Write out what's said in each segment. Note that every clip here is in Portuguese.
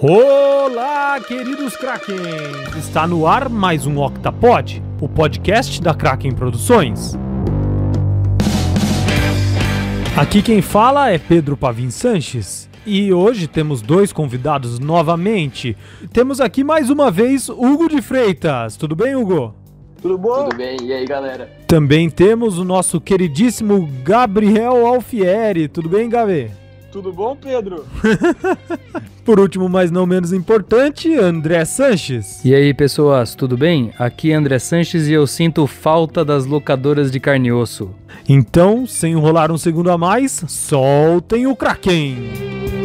Olá, queridos Kraken! Está no ar mais um Octapod, o podcast da Kraken Produções. Aqui quem fala é Pedro Pavim Sanches e hoje temos dois convidados novamente. Temos aqui mais uma vez Hugo de Freitas. Tudo bem, Hugo? Tudo bom? Tudo bem, e aí galera? Também temos o nosso queridíssimo Gabriel Alfieri. Tudo bem, Gabi? Tudo bom, Pedro? Por último, mas não menos importante, André Sanches. E aí, pessoas, tudo bem? Aqui é André Sanches e eu sinto falta das locadoras de carne e osso. Então, sem enrolar um segundo a mais, soltem o Kraken!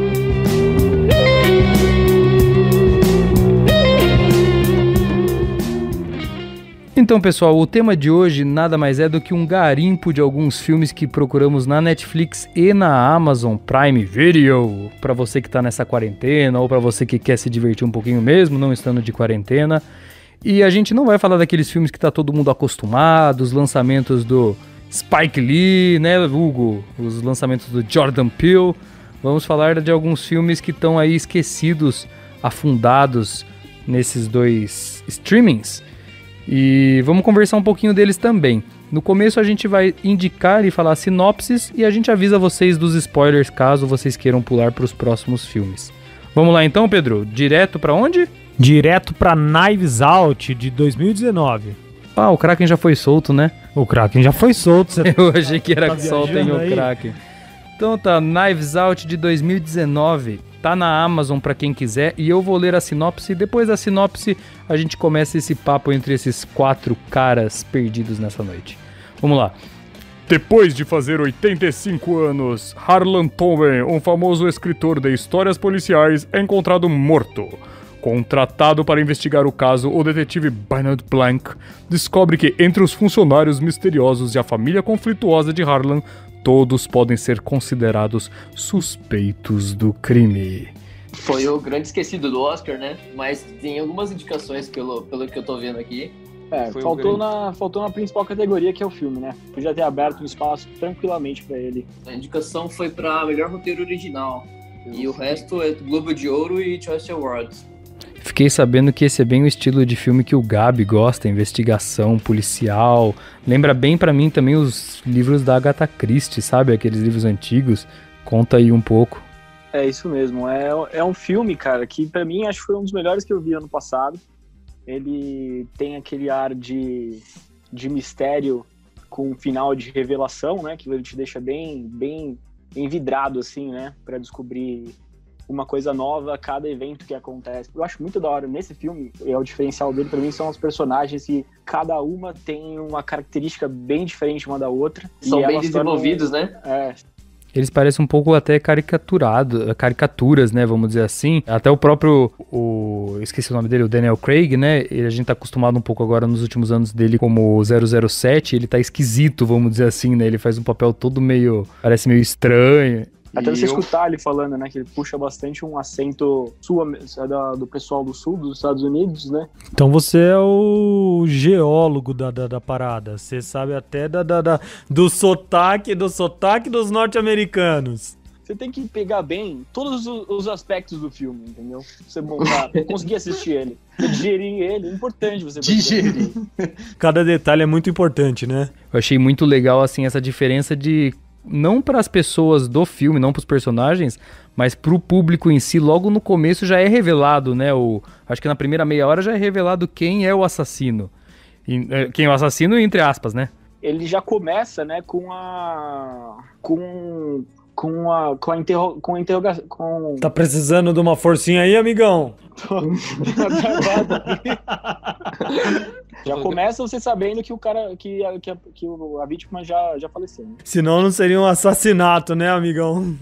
Então, pessoal, o tema de hoje nada mais é do que um garimpo de alguns filmes que procuramos na Netflix e na Amazon Prime Video. Para você que tá nessa quarentena ou para você que quer se divertir um pouquinho mesmo, não estando de quarentena. E a gente não vai falar daqueles filmes que tá todo mundo acostumado, os lançamentos do Spike Lee, né, Hugo? Os lançamentos do Jordan Peele. Vamos falar de alguns filmes que estão aí esquecidos, afundados nesses dois streamings. E vamos conversar um pouquinho deles também. No começo a gente vai indicar e falar sinopses e a gente avisa vocês dos spoilers caso vocês queiram pular para os próximos filmes. Vamos lá então, Pedro? Direto para onde? Direto para Knives Out de 2019. Ah, o Kraken já foi solto, né? O Kraken já foi solto. Você Eu achei que era Tá soltem o? Kraken. Então tá, Knives Out de 2019. Tá na Amazon para quem quiser e eu vou ler a sinopse. Depois da sinopse, a gente começa esse papo entre esses quatro caras perdidos nessa noite. Vamos lá. Depois de fazer 85 anos, Harlan Coben, um famoso escritor de histórias policiais, é encontrado morto. Contratado para investigar o caso, o detetive Bernard Blank descobre que entre os funcionários misteriosos e a família conflituosa de Harlan, todos podem ser considerados suspeitos do crime. Foi o grande esquecido do Oscar, né? Mas tem algumas indicações pelo, pelo que eu tô vendo aqui. É, Foi faltou, na, faltou na principal categoria, que é o filme, né? Podia ter aberto um espaço tranquilamente pra ele. A indicação foi pra melhor roteiro original. E o resto é Globo de Ouro e Choice Awards. Fiquei sabendo que esse é bem o estilo de filme que o Gabi gosta, investigação policial. Lembra bem pra mim também os livros da Agatha Christie, sabe? Aqueles livros antigos. Conta aí um pouco. É isso mesmo. É, é um filme, cara, que pra mim acho que foi um dos melhores que eu vi ano passado. Ele tem aquele ar de, de mistério com um final de revelação, né? Que ele te deixa bem, bem envidrado, assim, né? Pra descobrir uma coisa nova a cada evento que acontece. Eu acho muito da hora nesse filme, é o diferencial dele pra mim são os personagens que cada uma tem uma característica bem diferente uma da outra. São e bem elas tornam- desenvolvidos, né? É, Eles parecem um pouco até caricaturado, caricaturas, né? Vamos dizer assim. Até o próprio, o, esqueci o nome dele, o Daniel Craig, né? Ele, a gente tá acostumado um pouco agora nos últimos anos dele como 007. Ele tá esquisito, vamos dizer assim, né? Ele faz um papel todo meio, parece meio estranho. Até E você eu- escutar ele falando, né? Que ele puxa bastante um acento sul, da- do pessoal do sul dos Estados Unidos, né? Então você é o geólogo da, da, da parada. Você sabe até da, da, da- do sotaque, do sotaque dos norte-americanos. Você tem que pegar bem todos os, os aspectos do filme, entendeu? Pra Você montar, conseguir assistir ele. Digerir ele, é importante você Digerir. Cada detalhe é muito importante, né? Eu achei muito legal, assim, essa diferença de. Não para as pessoas do filme, não para os personagens, mas para o público em si. Logo no começo já é revelado, né? O, acho que na primeira meia hora já é revelado quem é o assassino. É, quem é o assassino, entre aspas, né? Ele já começa, né, com a. com. Com a. com a, interro, com a interrogação. Com... Tá precisando de uma forcinha aí, amigão? já começa você sabendo que o cara. que a, que a, que o- a vítima já, já faleceu. né? Senão não seria um assassinato, né, amigão?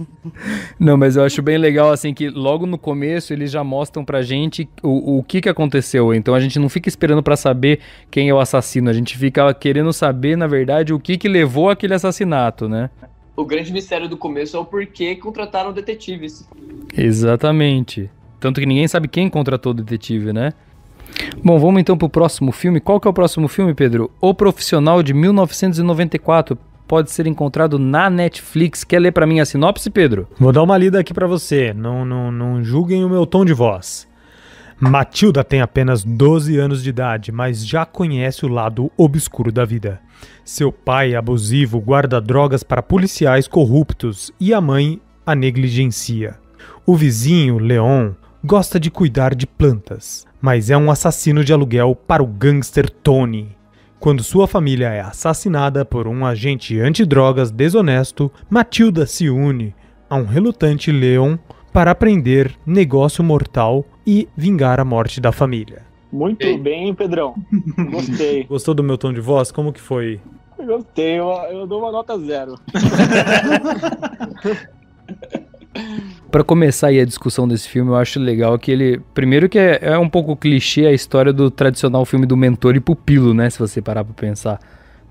Não, mas eu acho bem legal, assim, que logo no começo eles já mostram pra gente o, o que que aconteceu. Então a gente não fica esperando pra saber quem é o assassino, a gente fica querendo saber, na verdade, o que que levou aquele assassinato, né? O grande mistério do começo é o porquê contrataram detetives. Exatamente. Tanto que ninguém sabe quem contratou o detetive, né? Bom, vamos então pro próximo filme. Qual que é o próximo filme, Pedro? O Profissional de 1994. pode ser encontrado na Netflix. Quer ler pra mim a sinopse, Pedro? Vou dar uma lida aqui pra você. Não, não, não julguem o meu tom de voz. Matilda tem apenas 12 anos de idade, mas já conhece o lado obscuro da vida. Seu pai, abusivo, guarda drogas para policiais corruptos e a mãe a negligencia. O vizinho, Leon, gosta de cuidar de plantas, mas é um assassino de aluguel para o gangster Tony. Quando sua família é assassinada por um agente antidrogas desonesto, Matilda se une a um relutante Leon para aprender negócio mortal e vingar a morte da família. Muito Ei. bem, Pedrão. Gostei. Gostou do meu tom de voz? Como que foi? Gostei. Eu, eu dou uma nota zero. Pra começar aí a discussão desse filme, eu acho legal que ele. Primeiro que é, é um pouco clichê a história do tradicional filme do mentor e pupilo, né? Se você parar pra pensar.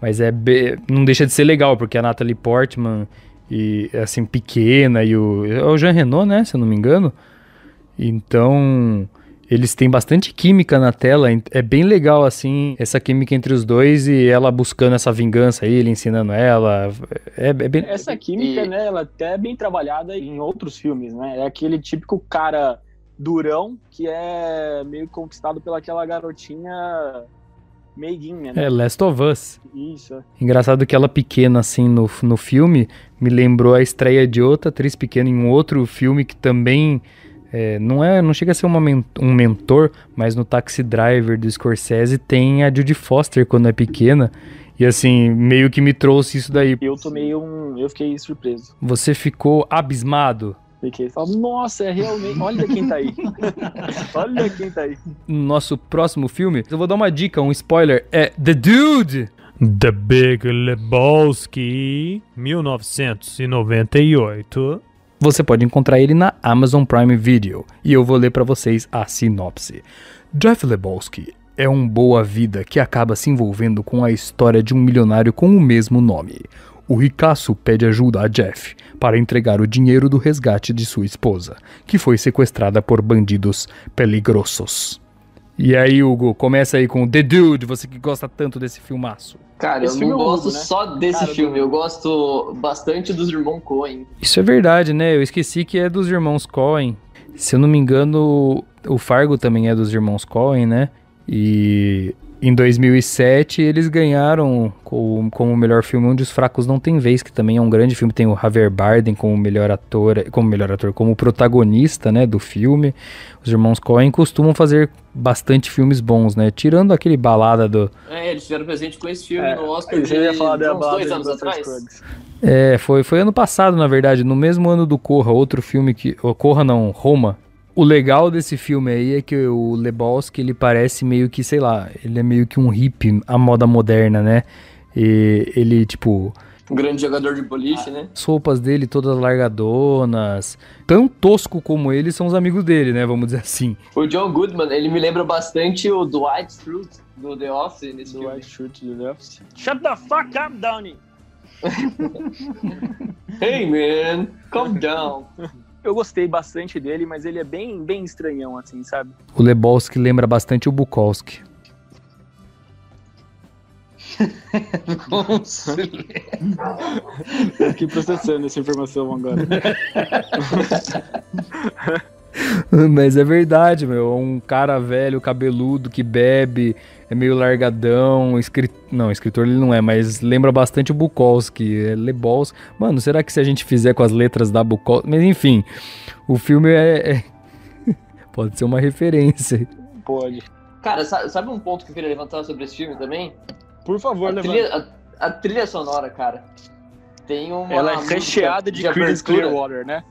Mas é be- não deixa de ser legal, porque a Natalie Portman e assim, pequena, e o. É o Jean Renault, né? Se eu não me engano. Então. Eles têm bastante química na tela, é bem legal, assim, essa química entre os dois e ela buscando essa vingança aí, ele ensinando ela. É, é bem. Essa química, E- né, ela até é bem trabalhada em outros filmes, né? É aquele típico cara durão que é meio conquistado pelaquela garotinha meiguinha, né? É, Last of Us. Isso. é. Engraçado que ela pequena, assim, no, no filme, me lembrou a estreia de outra atriz pequena em um outro filme que também é, não é, não chega a ser uma um mentor, mas no Taxi Driver do Scorsese tem a Judy Foster quando é pequena. E assim, meio que me trouxe isso daí. Eu tomei um. Eu fiquei surpreso. Você ficou abismado. Fiquei falando, nossa, é realmente. Olha quem tá aí. Olha quem tá aí. No nosso próximo filme, eu vou dar uma dica, um spoiler, é The Dude! The Big Lebowski, 1998. Você pode encontrar ele na Amazon Prime Video e eu vou ler para vocês a sinopse. Jeff Lebowski é um boa-vida que acaba se envolvendo com a história de um milionário com o mesmo nome. O ricaço pede ajuda a Jeff para entregar o dinheiro do resgate de sua esposa, que foi sequestrada por bandidos peligrosos. E aí, Hugo, começa aí com The Dude, você que gosta tanto desse filmaço. Cara, Esse eu não é o gosto Hugo, né? só desse Cara do filme, eu gosto bastante dos irmãos Coen. Isso é verdade, né? Eu esqueci que é dos irmãos Coen. Se eu não me engano, o Fargo também é dos irmãos Coen, né? E em 2007 eles ganharam como, como melhor filme Onde os Fracos Não Têm Vez, que também é um grande filme. Tem o Javier Bardem como melhor ator, como melhor ator, como protagonista, né, do filme. Os irmãos Coen costumam fazer bastante filmes bons, né? Tirando aquele balada do, É, eles tiveram presente com esse filme É, no Oscar eu de já ia falar da uns balada dois de anos atrás. É, foi, foi ano passado, na verdade, no mesmo ano do Corra, outro filme que. Oh, Corra não, Roma. O legal desse filme aí é que o Lebowski, ele parece meio que, sei lá, ele é meio que um hippie à moda moderna, né? E ele, tipo, Um grande jogador de boliche, né? as roupas dele todas largadonas. Tão tosco como ele são os amigos dele, né? Vamos dizer assim. O John Goodman, ele me lembra bastante o Dwight Schrute do The Office nesse Do filme. White Shirt do The Office. Shut the fuck up, Downey! Hey man, calm down. Eu gostei bastante dele, mas ele é bem, bem estranhão, assim, sabe? O Lebowski lembra bastante o Bukowski. Aqui processando essa informação agora. Mas é verdade, meu. Um cara velho, cabeludo, que bebe, é meio largadão. Escrit... Não, escritor ele não é, mas lembra bastante o Bukowski. É Lebowski. Mano, será que se a gente fizer com as letras da Bukowski. Mas enfim, o filme é. é- Pode ser uma referência. Pode. Cara, sa- sabe um ponto que eu queria levantar sobre esse filme também? Por favor, A levanta. trilha, a, a trilha sonora, cara. Tem uma. Ela é recheada de, Creedence abertura. Clearwater, né?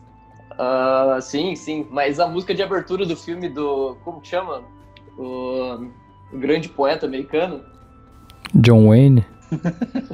Ah, sim, sim. Mas a música de abertura do filme do. Como que chama? O, o grande poeta americano. John Wayne.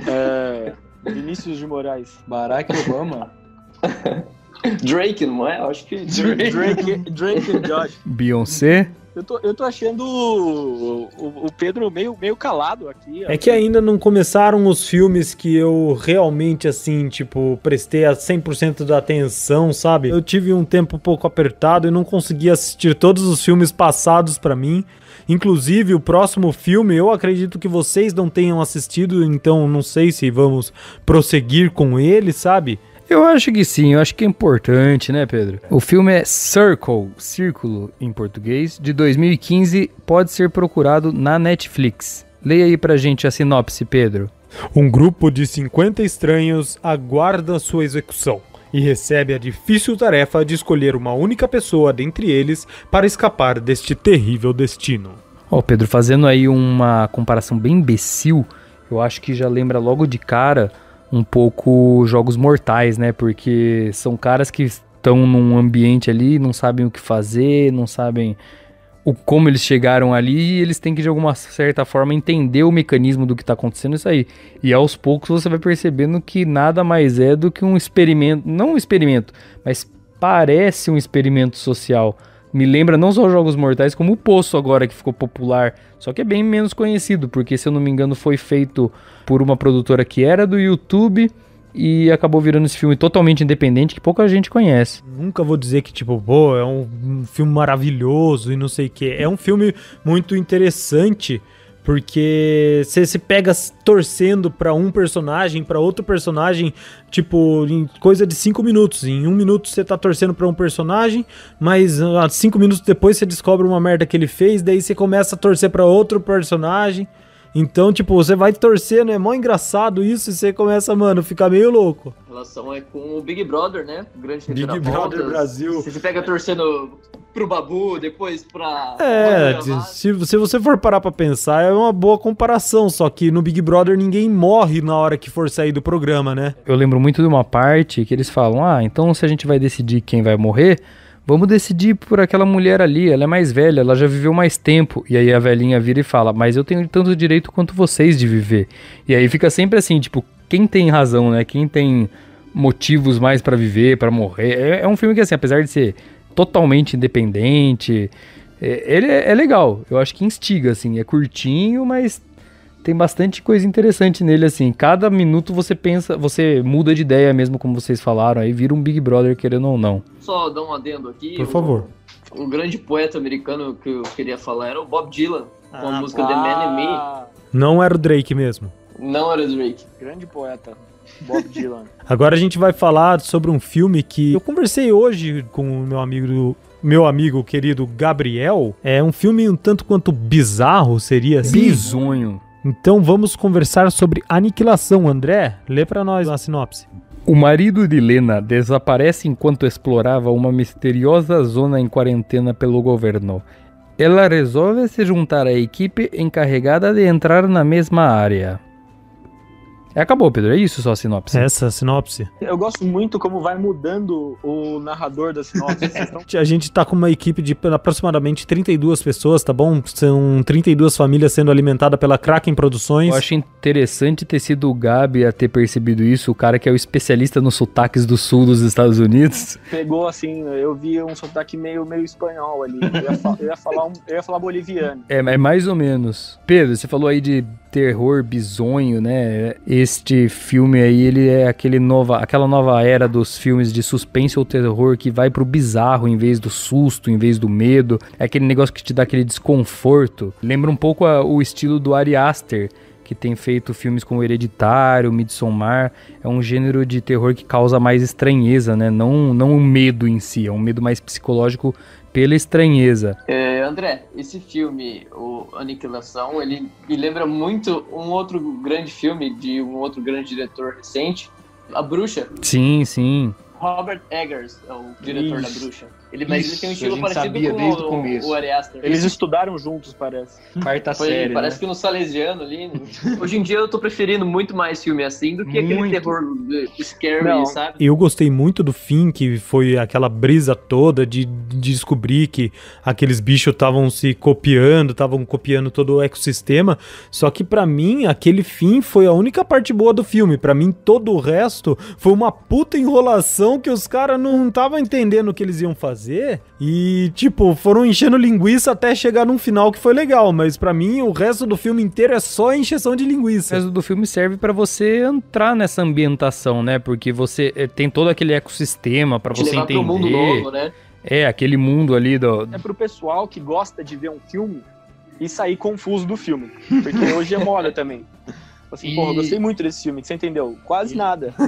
É... Vinícius de Moraes. Barack Obama. Drake, não é? Eu acho que. Drake. Drake, Drake e Josh. Beyoncé. Eu tô, eu tô achando o, o, o Pedro meio, meio calado aqui. É que ainda não começaram os filmes que eu realmente, assim, tipo, prestei a 100% da atenção, sabe? Eu tive um tempo um pouco apertado e não consegui assistir todos os filmes passados pra mim. Inclusive, o próximo filme eu acredito que vocês não tenham assistido, então não sei se vamos prosseguir com ele, sabe? Eu acho que sim, eu acho que é importante, né, Pedro? O filme é Circle, Círculo em português, de 2015, pode ser procurado na Netflix. Leia aí pra gente a sinopse, Pedro. Um grupo de 50 estranhos aguarda sua execução e recebe a difícil tarefa de escolher uma única pessoa dentre eles para escapar deste terrível destino. Ó, Pedro, fazendo aí uma comparação bem imbecil, eu acho que já lembra logo de cara um pouco jogos mortais, né? Porque são caras que estão num ambiente ali, não sabem o que fazer, não sabem o como eles chegaram ali e eles têm que de alguma certa forma entender o mecanismo do que está acontecendo isso aí. E aos poucos você vai percebendo que nada mais é do que um experimento, não um experimento, mas parece um experimento social. Me lembra não só jogos mortais, como o Poço agora que ficou popular, só que é bem menos conhecido, porque se eu não me engano foi feito por uma produtora que era do YouTube e acabou virando esse filme totalmente independente que pouca gente conhece. Nunca vou dizer que, tipo, pô, é um, um filme maravilhoso e não sei o que. É um filme muito interessante. Porque você se pega torcendo pra um personagem, pra outro personagem, tipo, em coisa de cinco minutos. Em um minuto você tá torcendo pra um personagem, mas ah, cinco minutos depois você descobre uma merda que ele fez, daí você começa a torcer pra outro personagem. Então, tipo, você vai torcendo, é mó engraçado isso, e você começa, mano, ficar meio louco. A relação é com o Big Brother, né? O grande Big. Brother Brasil. Você se pega torcendo pro Babu, depois pra... É, se, se você for parar pra pensar, é uma boa comparação, só que no Big Brother ninguém morre na hora que for sair do programa, né? Eu lembro muito de uma parte que eles falam: ah, então se a gente vai decidir quem vai morrer, vamos decidir por aquela mulher ali, ela é mais velha, ela já viveu mais tempo. E aí a velhinha vira e fala: mas eu tenho tanto direito quanto vocês de viver. E aí fica sempre assim: tipo, quem tem razão, né? Quem tem motivos mais pra viver, pra morrer. É, é um filme que, assim, apesar de ser totalmente independente, é- ele é, é legal. Eu acho que instiga, assim, é curtinho, mas tem bastante coisa interessante nele, assim. Cada minuto você pensa, você muda de ideia mesmo, como vocês falaram, aí vira um Big Brother, querendo ou não. Só dar um adendo aqui. Por o- favor. O, grande poeta americano que eu queria falar era o Bob Dylan, com a Ah, música The Man in Me. ah, Não era o Drake mesmo. Não era Drake. Grande poeta, Bob Dylan. Agora a gente vai falar sobre um filme que eu conversei hoje com o meu amigo meu amigo querido Gabriel. É um filme um tanto quanto bizarro, seria assim. Bizonho. Então vamos conversar sobre Aniquilação, André. Lê pra nós a sinopse. O marido de Lena desaparece enquanto explorava uma misteriosa zona em quarentena pelo governo. Ela resolve se juntar à equipe encarregada de entrar na mesma área. É, acabou, Pedro. É isso só a sinopse. Essa sinopse. Eu gosto muito como vai mudando o narrador da sinopse. Então, A gente tá com uma equipe de aproximadamente 32 pessoas, tá bom? São 32 famílias sendo alimentadas pela Kraken Produções. Eu acho interessante ter sido o Gabi a ter percebido isso, o cara que é o especialista nos sotaques do sul dos Estados Unidos. pegou assim, eu vi um sotaque meio, meio espanhol ali. Eu ia, fa- eu ia falar, um- eu ia falar boliviano. É, é mais ou menos. Pedro, você falou aí de terror bizonho, né? Este filme aí, ele é aquele nova, aquela nova era dos filmes de suspense ou terror que vai pro bizarro em vez do susto, em vez do medo. É aquele negócio que te dá aquele desconforto. Lembra um pouco a- o estilo do Ari Aster, que tem feito filmes como Hereditário, Midsommar. É um gênero de terror que causa mais estranheza, né? Não, não o medo em si, é um medo mais psicológico pela estranheza. É, André, esse filme, o Aniquilação, ele me lembra muito um outro grande filme de um outro grande diretor recente, A Bruxa. Sim, sim. Robert Eggers é o diretor Isso. da Bruxa. Ele, mas ele tem um Isso, estilo parecido com desde o o, começo. o Ari Aster. Eles estudaram juntos, parece. Quarta Foi, série, parece né? que no Salesiano ali. né? Hoje em dia eu tô preferindo muito mais filme assim do que aquele Muito. terror eh, scary, Não. sabe? Eu gostei muito do fim, que foi aquela brisa toda de, de descobrir que aqueles bichos estavam se copiando, estavam copiando todo o ecossistema. Só que pra mim, aquele fim foi a única parte boa do filme. Pra mim, todo o resto foi uma puta enrolação que os caras não estavam entendendo o que eles iam fazer. Fazer e, tipo, foram enchendo linguiça até chegar num final que foi legal, mas pra mim o resto do filme inteiro é só encheção de O linguiça. resto do filme serve pra você entrar nessa ambientação, né? Porque você eh, tem todo aquele ecossistema pra Te você levar pro mundo entender. novo, né? É, aquele mundo ali do. É pro pessoal que gosta de ver um filme e sair confuso do filme. Porque hoje é moda também. Assim, E- porra, eu gostei muito desse filme, você entendeu? Quase nada.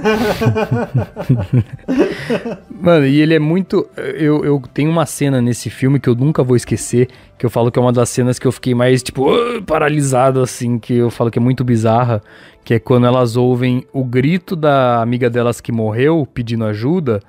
Mano, e ele é muito. Eu, eu tenho uma cena nesse filme que eu nunca vou esquecer, que eu falo que é uma das cenas que eu fiquei mais, tipo, "Ah", paralisado, assim, que eu falo que é muito bizarra, que é quando elas ouvem o grito da amiga delas que morreu pedindo ajuda,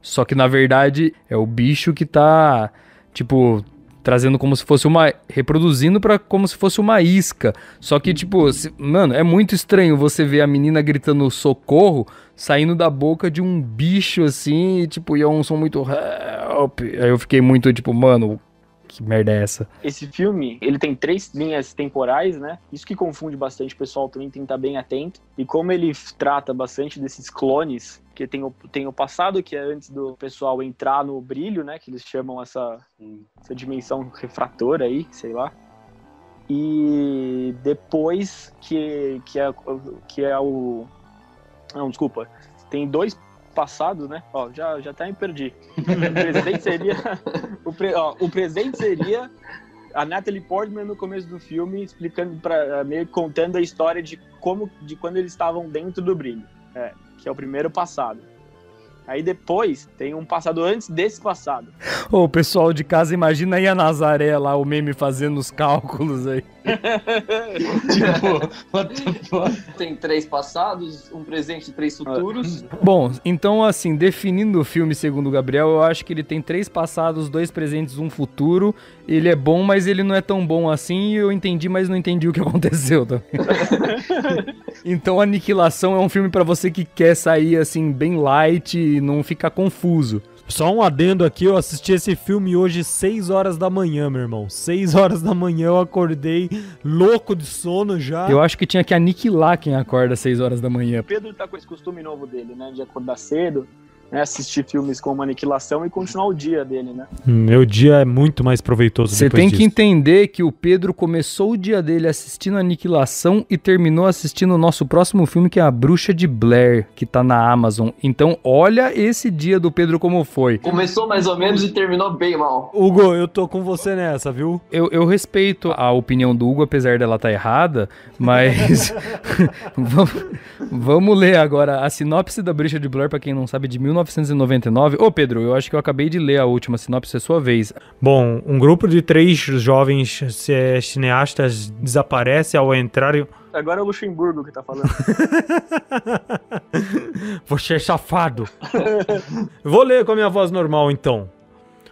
só que na verdade é o bicho que tá, tipo. Trazendo como se fosse uma. Reproduzindo para como se fosse uma isca. Só que, tipo, se- mano, é muito estranho você ver a menina gritando socorro saindo da boca de um bicho assim, e, tipo, e é um som muito help. Aí eu fiquei muito, tipo, mano, que merda é essa? Esse filme, ele tem três linhas temporais, né? Isso que confunde bastante o pessoal também tem que estar bem atento. E como ele trata bastante desses clones, que tem o, tem o passado, que é antes do pessoal entrar no brilho, né? Que eles chamam essa, essa dimensão refratora aí, sei lá. E depois que, que, é, que é o. Não, desculpa. Tem dois passados, né? Ó, já, já até me perdi. O presente seria. o, pre- ó, o presente seria a Natalie Portman no começo do filme explicando para meio que contando a história de como de quando eles estavam dentro do brilho, é, que é o primeiro passado. Aí depois tem um passado antes desse passado. Ô, pessoal de casa, imagina aí a Nazaré lá, o meme fazendo os cálculos aí. tipo, what the fuck? Tem três passados, um presente e três futuros. Bom, então assim, definindo o filme segundo o Gabriel, eu acho que ele tem três passados, dois presentes, um futuro. Ele é bom, mas ele não é tão bom assim. e Eu entendi, mas não entendi o que aconteceu também. então, Aniquilação é um filme pra você que quer sair assim bem light e não ficar confuso. Só um adendo aqui, eu assisti esse filme hoje 6 horas da manhã, meu irmão. 6 horas da manhã eu acordei louco de sono já. Eu acho que tinha que aniquilar quem acorda às 6 horas da manhã. O Pedro tá com esse costume novo dele, né? De acordar cedo, né, assistir filmes como Aniquilação e continuar o dia dele, né? Meu dia é muito mais proveitoso Você tem que disso. entender que o Pedro começou o dia dele assistindo Aniquilação e terminou assistindo o nosso próximo filme, que é A Bruxa de Blair, que tá na Amazon. Então, olha esse dia do Pedro como foi. Começou mais ou menos e terminou bem mal. Hugo, eu tô com você nessa, viu? Eu, eu respeito a opinião do Hugo, apesar dela estar errada, mas vamos, vamos ler agora a sinopse da Bruxa de Blair, pra quem não sabe, de 1999. Ô, Pedro, eu acho que eu acabei de ler a última sinopse, é sua vez. Bom, um grupo de três jovens cineastas desaparece ao entrar em... Agora é o Luxemburgo que tá falando. Você é safado. Vou ler com a minha voz normal, então.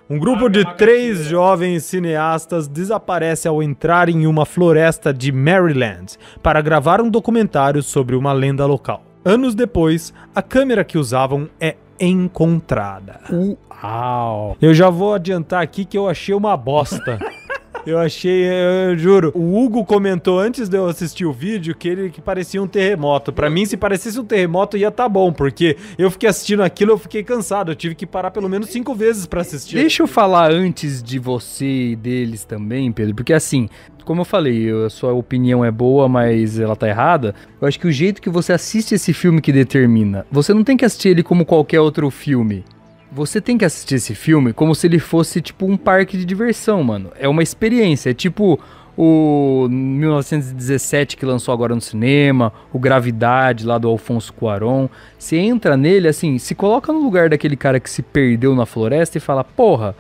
Um grupo de três jovens cineastas desaparece ao entrar em uma floresta de Maryland para gravar um documentário sobre uma lenda local. Anos depois, a câmera que usavam é encontrada. Uau! Eu já vou adiantar aqui que eu achei uma bosta. Eu achei, eu juro. O Hugo comentou antes de eu assistir o vídeo que ele que parecia um terremoto. Pra mim, se parecesse um terremoto, ia tá bom, porque eu fiquei assistindo aquilo, eu fiquei cansado. Eu tive que parar pelo menos cinco vezes pra assistir. Deixa eu falar antes de você e deles também, Pedro, porque assim, como eu falei, a sua opinião é boa, mas ela tá errada. Eu acho que o jeito que você assiste esse filme que determina. Você não tem que assistir ele como qualquer outro filme. Você tem que assistir esse filme como se ele fosse tipo um parque de diversão, mano. É uma experiência, é tipo o 1917 que lançou agora no cinema, o Gravidade lá do Alfonso Cuarón. Você entra nele assim, se coloca no lugar daquele cara que se perdeu na floresta e fala: "Porra,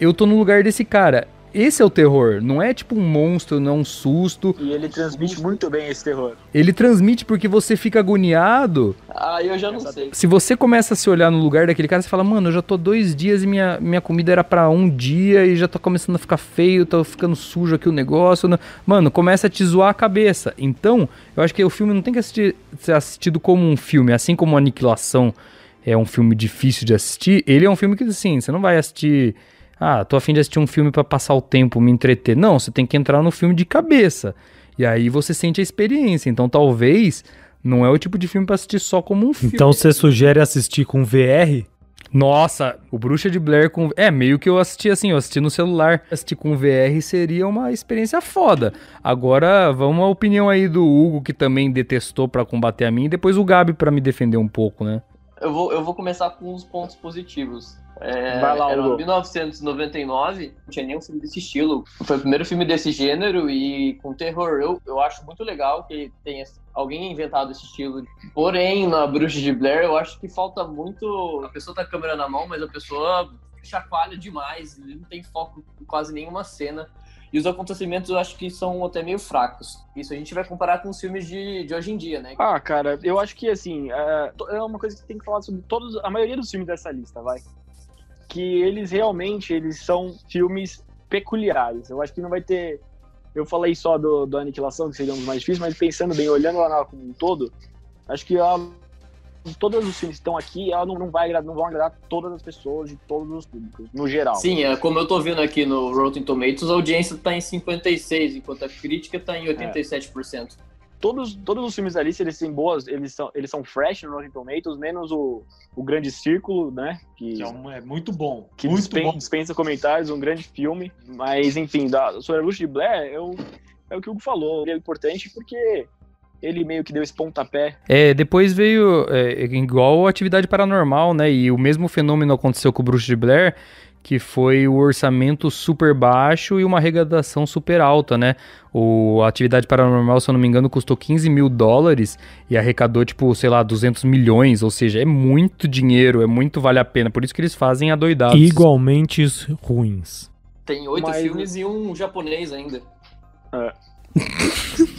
eu tô no lugar desse cara". Esse é o terror, não é tipo um monstro, não é um susto. E ele transmite muito bem esse terror. Ele transmite porque você fica agoniado. Aí eu já não sei. Se você começa a se olhar no lugar daquele cara, você fala, mano, eu já tô dois dias e minha, minha comida era pra um dia e já tá começando a ficar feio, tá ficando sujo aqui o negócio. Mano, começa a te zoar a cabeça. Então, eu acho que o filme não tem que assistir, ser assistido como um filme, assim como Aniquilação é um filme difícil de assistir, ele é um filme que, assim, você não vai assistir. Ah, tô afim de assistir um filme pra passar o tempo, me entreter. Não, você tem que entrar no filme de cabeça. E aí você sente a experiência. Então, talvez não é o tipo de filme pra assistir só como um filme. Então você sugere assistir com VR? Nossa, o Bruxa de Blair com. É, meio que eu assisti assim, eu assisti no celular. Assistir com VR seria uma experiência foda. Agora, vamos à opinião aí do Hugo, que também detestou pra combater a mim, e depois o Gabi pra me defender um pouco, né? Eu vou, eu vou começar com os pontos positivos. É, Vai lá, era Hugo. 1999, não tinha nenhum filme desse estilo. Foi o primeiro filme desse gênero e com terror. Eu, eu acho muito legal que tenha alguém inventado esse estilo. Porém, na Bruxa de Blair, eu acho que falta muito. A pessoa tá com a câmera na mão, mas a pessoa chacoalha demais, não tem foco em quase nenhuma cena. E os acontecimentos eu acho que são até meio fracos. Isso a gente vai comparar com os filmes de, de hoje em dia, né? Ah, cara, eu acho que assim, é é uma coisa que tem que falar sobre todos, a maioria dos filmes dessa lista, vai. Que eles realmente, eles são filmes peculiares. Eu acho que não vai ter. Eu falei só do, do Aniquilação, que seria um dos mais difíceis, mas pensando bem, olhando lá como um todo, acho que ela, todos os filmes que estão aqui, ela não, não vai agradar, não vão agradar todas as pessoas de todos os públicos, no geral. Sim, é, como eu tô vendo aqui no Rotten Tomatoes, a audiência tá em 56%, enquanto a crítica tá em 87%. todos, todos os filmes da lista, eles têm boas, eles são, eles são fresh no Rotten Tomatoes, menos o, o Grande Círculo, né? Que, Que é, um- é muito bom. que muito dispen- bom. dispensa comentários, um grande filme. Mas, enfim, da, sobre a Bruxa de Blair, eu, é o que o Hugo falou. Ele é importante porque ele meio que deu esse pontapé. É, depois veio é, igual atividade paranormal, né? E o mesmo fenômeno aconteceu com o Bruxa de Blair, que foi o orçamento super baixo e uma arrecadação super alta, né? O a atividade paranormal, se eu não me engano, custou 15 mil dólares e arrecadou, tipo, sei lá, 200 milhões. Ou seja, é muito dinheiro, é muito vale a pena. Por isso que eles fazem adoidados. Igualmente ruins. Tem oito Mas- filmes e um japonês ainda.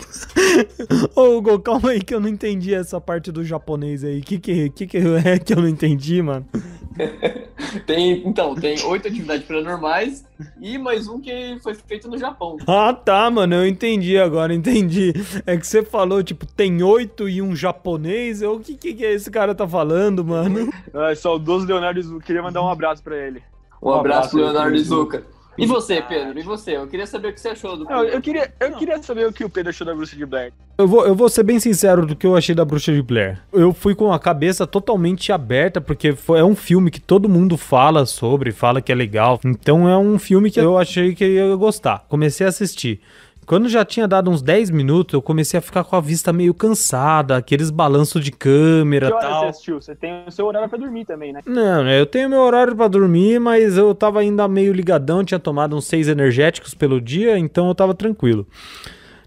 Ô, Hugo, calma aí que eu não entendi essa parte do japonês aí. Que que, que que é que eu não entendi, mano? Tem, então, tem oito atividades paranormais e mais um que foi feito no Japão. Ah, tá, mano, eu entendi agora, entendi. É que você falou, tipo, tem oito e um japonês. O que, que que esse cara tá falando, mano? Ah, saudoso Leonardo Zu, queria mandar um abraço pra ele. Um, Um abraço abraço, Leonardo Zucca. E você, Pedro? E você? Eu queria saber o que você achou do Não, eu, queria, eu queria saber o que o Pedro achou da Bruxa de Blair. Eu vou, eu vou ser bem sincero do que eu achei da Bruxa de Blair. Eu fui com a cabeça totalmente aberta, porque foi, é um filme que todo mundo fala sobre, fala que é legal. Então é um filme que eu achei que eu ia gostar. Comecei a assistir. Quando já tinha dado uns 10 minutos, eu comecei a ficar com a vista meio cansada, aqueles balanços de câmera e hora você tal. assistiu? Você tem o seu horário pra dormir também, né? Não, eu tenho meu horário pra dormir, mas eu tava ainda meio ligadão, tinha tomado uns seis energéticos pelo dia, então eu tava tranquilo.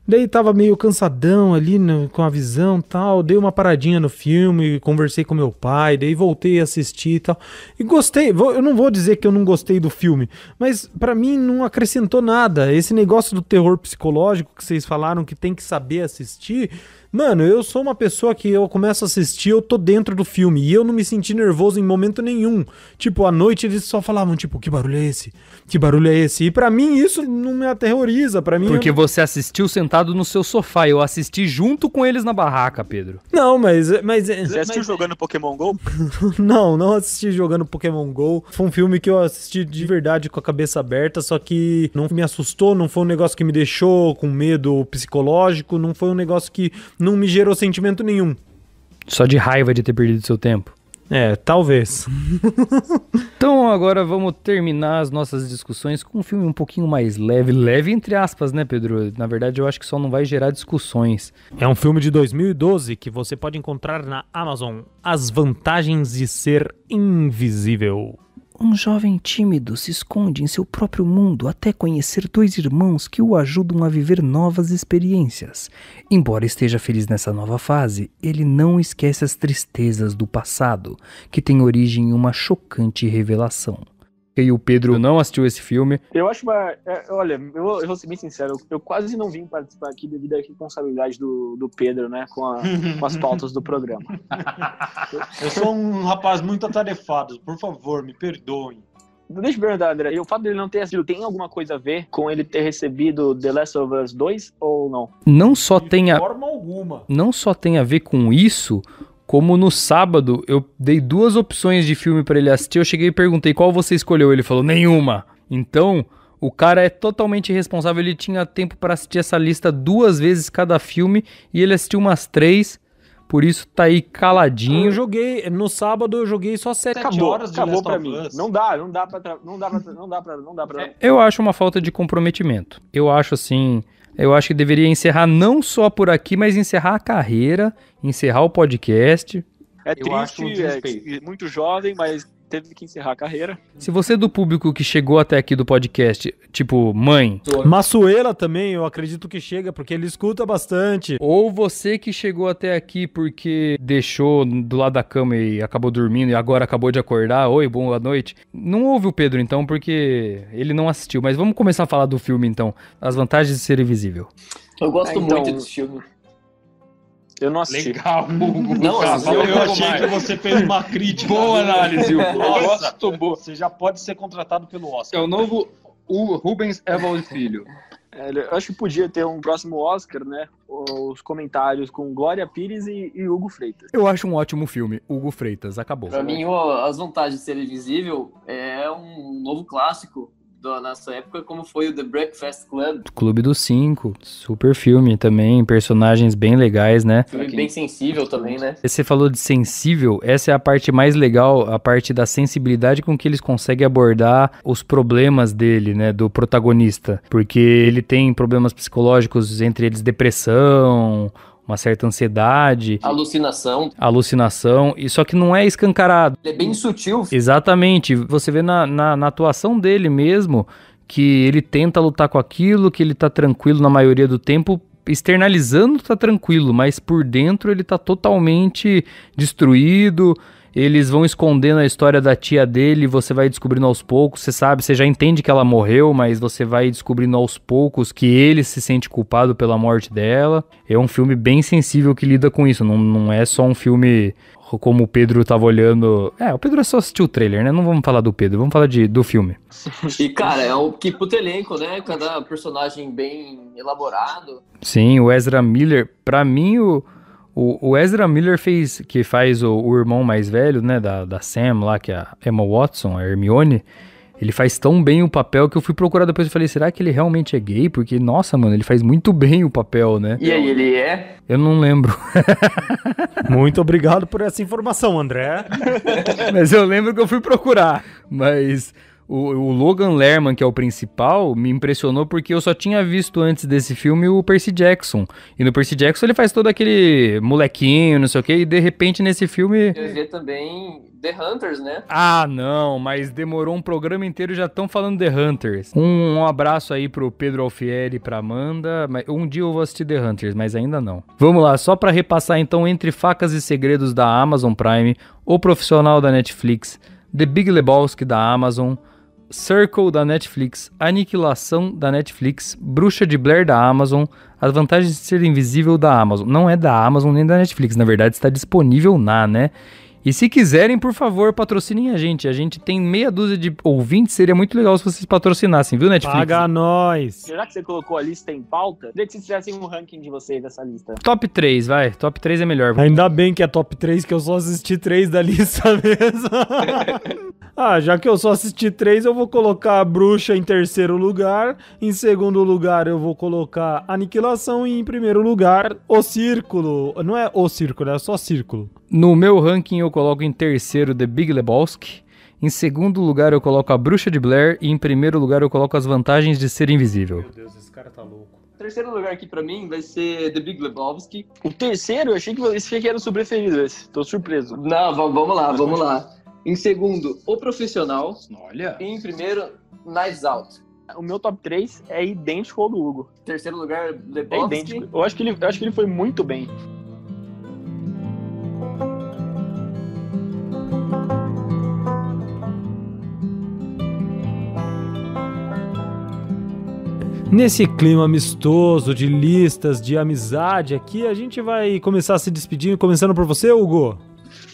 Daí tava meio cansadão ali né, com a visão tal. Dei uma paradinha no filme, conversei com meu pai, daí voltei a assistir e tal. E gostei, vou- eu não vou dizer que eu não gostei do filme, mas pra mim não acrescentou nada. Esse negócio do terror psicológico que vocês falaram que tem que saber assistir. Mano, eu sou uma pessoa que eu começo a assistir, eu tô dentro do filme e eu não me senti nervoso em momento nenhum. Tipo, à noite eles só falavam, tipo, que barulho é esse? Que barulho é esse? E pra mim isso não me aterroriza, pra mim... Porque você assistiu sentado no seu sofá. Eu assisti junto com eles na barraca, Pedro. Não, mas... mas Você assistiu jogando Pokémon GO? Não, não assisti jogando Pokémon GO. Foi um filme que eu assisti de verdade com a cabeça aberta, só que não me assustou, não foi um negócio que me deixou com medo psicológico, não foi um negócio que não me gerou sentimento nenhum. Só de raiva de ter perdido seu tempo. É, talvez. Então agora vamos terminar as nossas discussões com um filme um pouquinho mais leve. Leve entre aspas, né, Pedro? Na verdade, eu acho que só não vai gerar discussões. É um filme de 2012 que você pode encontrar na Amazon. As vantagens de ser invisível. Um jovem tímido se esconde em seu próprio mundo até conhecer dois irmãos que o ajudam a viver novas experiências. Embora esteja feliz nessa nova fase, ele não esquece as tristezas do passado, que tem origem em uma chocante revelação. E o Pedro não assistiu esse filme. Eu acho uma. é, olha, eu vou, eu vou ser bem sincero, eu, eu quase não vim participar aqui devido à responsabilidade do, do Pedro, né? Com, a- com as pautas do programa. Eu sou um rapaz muito atarefado, por favor, me perdoem. Deixa eu perguntar, André, e o fato dele não ter assistido tem alguma coisa a ver com ele ter recebido The Last of Us 2 ou não? Não só De tem a, forma alguma. não só tem a ver com isso, como no sábado eu dei duas opções de filme pra ele assistir. Eu cheguei e perguntei qual você escolheu. Ele falou nenhuma. Então, o cara é totalmente responsável. Ele tinha tempo pra assistir essa lista duas vezes cada filme e ele assistiu umas três. por isso tá aí caladinho. Eu joguei, no sábado eu joguei só sete horas de acabou of mim. Não dá, não dá pra, tra- não dá pra, não dá pra, não dá pra, não dá pra. Eu acho uma falta de comprometimento. Eu acho assim, eu acho que deveria encerrar não só por aqui, mas encerrar a carreira, encerrar o podcast. É Eu acho um triste, é muito jovem, mas teve que encerrar a carreira. Se você é do público que chegou até aqui do podcast, tipo mãe, Massuela também, eu acredito que chega, porque ele escuta bastante. ou você que chegou até aqui porque deixou do lado da cama e acabou dormindo e agora acabou de acordar, oi, boa noite. Não ouve o Pedro então, porque ele não assistiu. Mas vamos começar a falar do filme então, as vantagens de ser invisível. Eu gosto É, então- muito desse filme. Eu não assisti. Legal, Hugo. Não, Cara, eu, pouco achei mais. que você fez uma crítica. Boa análise, Hugo. Nossa, boa. você já pode ser contratado pelo Oscar. É o novo o Rubens Evald Filho. É, Eu acho que podia ter um próximo Oscar, né? Os comentários com Glória Pires e, e Hugo Freitas. Eu acho um ótimo filme, Hugo Freitas, acabou. Pra mim, o- as vantagens de ser invisível é um novo clássico da nossa época, como foi o The Breakfast Club. Clube dos Cinco, super filme também, personagens bem legais, né? Filme bem sensível também, né? Você falou de sensível, essa é a parte mais legal, a parte da sensibilidade com que eles conseguem abordar os problemas dele, né, do protagonista, porque ele tem problemas psicológicos, entre eles depressão, uma certa ansiedade, Alucinação. alucinação, e só que não é escancarado. Ele é bem sutil. Exatamente, você vê na, na, na atuação dele mesmo que ele tenta lutar com aquilo, que ele tá tranquilo na maioria do tempo, externalizando tá tranquilo, mas por dentro ele tá totalmente destruído. Eles vão escondendo a história da tia dele, você vai descobrindo aos poucos, você sabe, você já entende que ela morreu, mas você vai descobrindo aos poucos que ele se sente culpado pela morte dela. É um filme bem sensível que lida com isso, não, não é só um filme como o Pedro tava olhando. É, o Pedro é só assistiu o trailer, né? Não vamos falar do Pedro, vamos falar de, do filme. E, cara, é um que puto elenco, né? Cada personagem bem elaborado. Sim, o Ezra Miller, pra mim, o, o, o Ezra Miller fez, que faz o, o irmão mais velho, né, da, da Sam lá, que é a Emma Watson, a Hermione, ele faz tão bem o papel que eu fui procurar depois e falei, será que ele realmente é gay? Porque, nossa, mano, ele faz muito bem o papel, né? E aí, ele é? Eu não lembro, Muito obrigado por essa informação, André. mas eu lembro que eu fui procurar. Mas o, o Logan Lerman, que é o principal, me impressionou porque eu só tinha visto antes desse filme o Percy Jackson. E no Percy Jackson ele faz todo aquele molequinho, não sei o que, e de repente nesse filme Eu ver também The Hunters, né? Ah, não, mas demorou um programa inteiro e já estão falando The Hunters. Um, um abraço aí pro Pedro Alfieri e pra Amanda. Um dia eu vou assistir The Hunters, mas ainda não. Vamos lá, só pra repassar então entre facas e segredos da Amazon Prime, O Profissional da Netflix, The Big Lebowski da Amazon, Circle da Netflix, Aniquilação da Netflix, Bruxa de Blair da Amazon, As Vantagens de Ser Invisível da Amazon. Não é da Amazon nem da Netflix, na verdade está disponível na, né? E se quiserem, por favor, patrocinem a gente. A gente tem meia dúzia de ouvintes, seria muito legal se vocês patrocinassem, viu, Netflix? Paga nós. Já que você colocou a lista em pauta, queria que vocês fizessem um ranking de vocês dessa lista. Top 3, vai. Top 3 é melhor. Ainda bem que é top 3, que eu só assisti 3 da lista mesmo. ah, já que eu só assisti 3, eu vou colocar a Bruxa em terceiro lugar. Em segundo lugar, eu vou colocar Aniquilação. E em primeiro lugar, O Círculo. Não é O Círculo, é só Círculo. No meu ranking, eu coloco em terceiro The Big Lebowski. Em segundo lugar, eu coloco a Bruxa de Blair. E em primeiro lugar, eu coloco as vantagens de ser invisível. Meu Deus, esse cara tá louco. Terceiro lugar aqui pra mim vai ser The Big Lebowski. O terceiro, eu achei que esse achei que era o seu preferido esse. Tô surpreso. Não, va- vamos lá, vamos lá. Em segundo, O Profissional. Olha. E em primeiro, Knives Out. O meu top 3 é idêntico ao do Hugo. Terceiro lugar, É Lebowski. idêntico. Eu acho que ele, eu acho que ele foi muito bem. Nesse clima amistoso de listas, de amizade aqui, a gente vai começar se despedindo, começando por você, Hugo.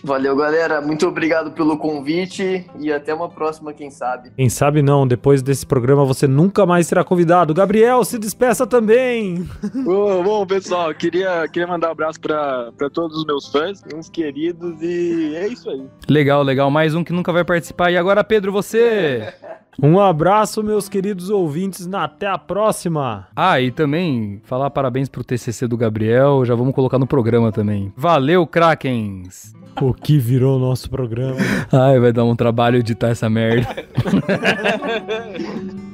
Valeu, galera. Muito obrigado pelo convite e até uma próxima, quem sabe. Quem sabe não, depois desse programa você nunca mais será convidado. Gabriel, se despeça também. Ô, bom, pessoal, queria, queria mandar um abraço pra, pra todos os meus fãs, uns queridos, e é isso aí. Legal, legal. Mais um que nunca vai participar. E agora, Pedro, você. Um abraço, meus queridos ouvintes. na- Até a próxima. Ah, e também falar parabéns pro TCC do Gabriel, já vamos colocar no programa também. Valeu, Krakens! O que virou o nosso programa? Ai, vai dar um trabalho editar essa merda.